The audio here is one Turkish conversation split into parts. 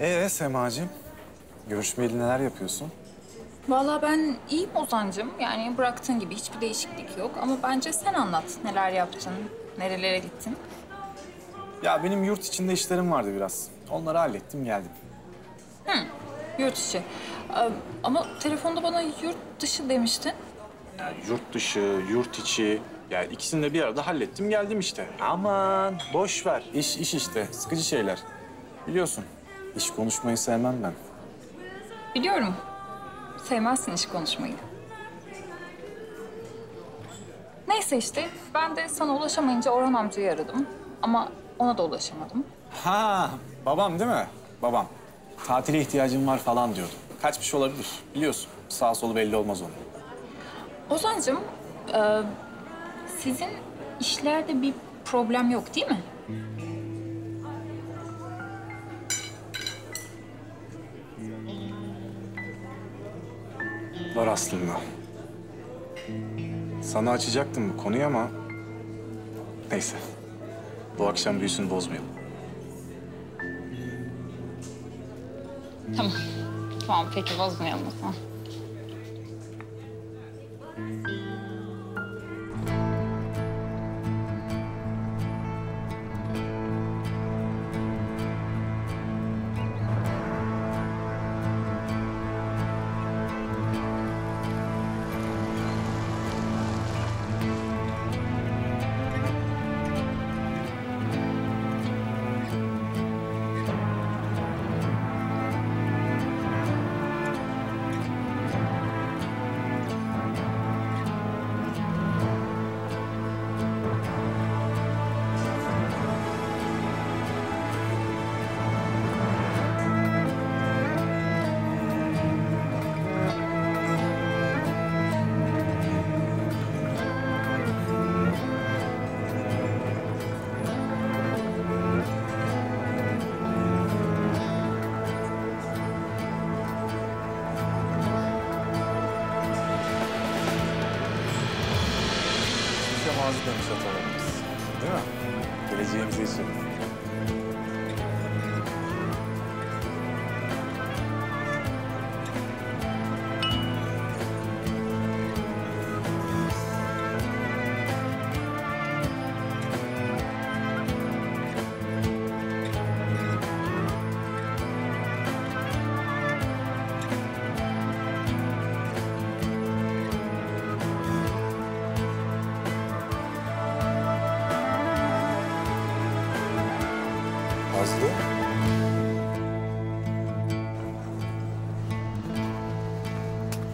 Ee Semacığım, görüşmeyeli neler yapıyorsun? Vallahi ben iyiyim Ozan'cığım. Yani bıraktığın gibi hiçbir değişiklik yok. Ama bence sen anlat. Neler yaptın, nerelere gittin? Ya benim yurt içinde işlerim vardı biraz. Onları hallettim geldim. Yurt içi. Ee, Ama telefonda bana yurt dışı demiştin. Ya yurt dışı, yurt içi. Ya ikisini de bir arada hallettim geldim işte. Aman boş ver. İş iş işte. Sıkıcı şeyler. Biliyorsun. İş konuşmayı sevmem ben. Biliyorum. Sevmezsin iş konuşmayı. Neyse işte ben de sana ulaşamayınca Orhan amcayı aradım. Ama ona da ulaşamadım. Ha, babam değil mi? Babam. Tatile ihtiyacım var falan diyordu. Kaçmış olabilir. Biliyorsun. Sağ solu belli olmaz onun. Ozan'cığım, e, sizin işlerde bir problem yok değil mi? Var aslında. Sana açacaktım bu konuyu ama... Neyse. Bu akşam büyüsünü bozmayalım. Tamam. Tamam peki bozmayalım o zaman. Mütemazı demiş atalarımız. Değil mi? Geleceğimiz için. Nazlı.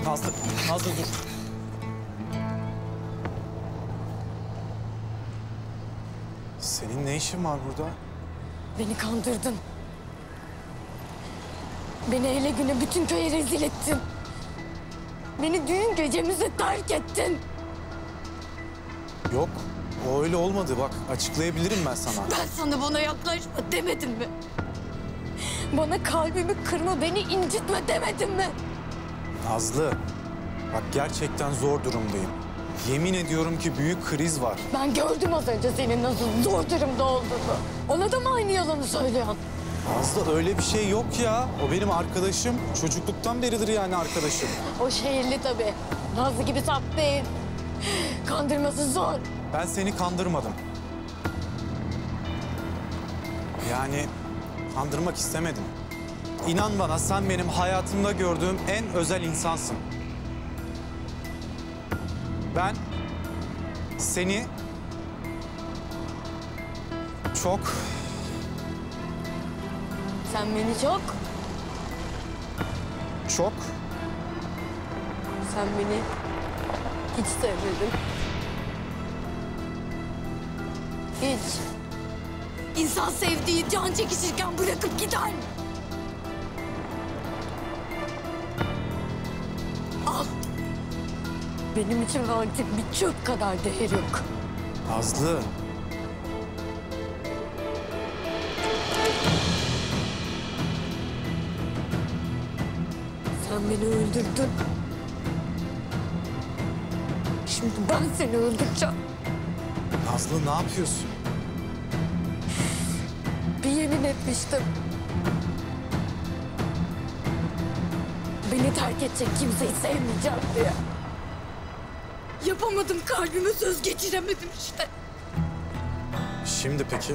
Nazlı, Nazlı dur. Senin ne işin var burada? Beni kandırdın. Beni hele güne bütün köye rezil ettin. Beni düğün gecemize terk ettin. Yok, o öyle olmadı. Bak açıklayabilirim ben sana. Ben sana bana yaklaşma demedim mi? Bana kalbimi kırma, beni incitme demedim mi? Nazlı, bak gerçekten zor durumdayım. Yemin ediyorum ki büyük kriz var. Ben gördüm az önce senin nasıl zor durumda olduğunu. Ona da mı aynı yalanı söylüyorsun? Nazlı öyle bir şey yok ya. O benim arkadaşım. Çocukluktan beridir yani arkadaşım. O şehirli tabii. Nazlı gibi saf değil. Kandırması zor. Ben seni kandırmadım. Yani kandırmak istemedim. İnan bana sen benim hayatımda gördüğüm en özel insansın. Ben seni çok Sen beni çok, çok sen beni hiç sevmedin. Hiç. İnsan sevdiği can çekişirken bırakıp gider? Al. Benim için artık bir çöp kadar değer yok. Nazlı. Sen beni öldürdün. Şimdi ben seni öldüreceğim. Nazlı ne yapıyorsun? Bir yemin etmiştim. Beni terk edecek kimseyi sevmeyeceğim diye. Yapamadım kalbime söz geçiremedim işte. Şimdi peki?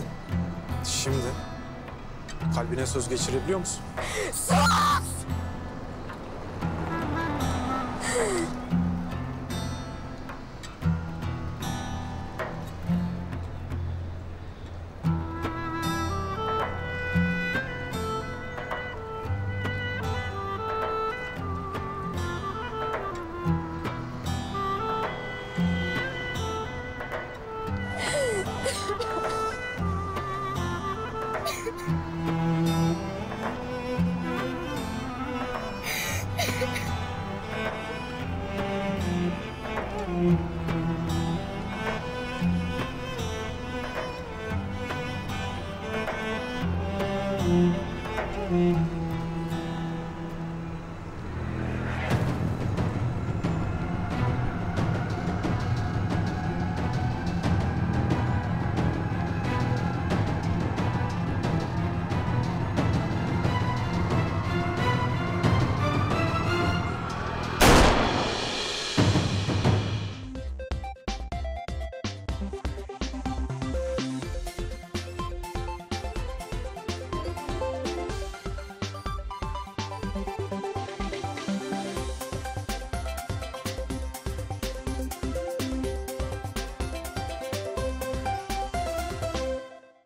Şimdi? Kalbine söz geçirebiliyor musun? Sus!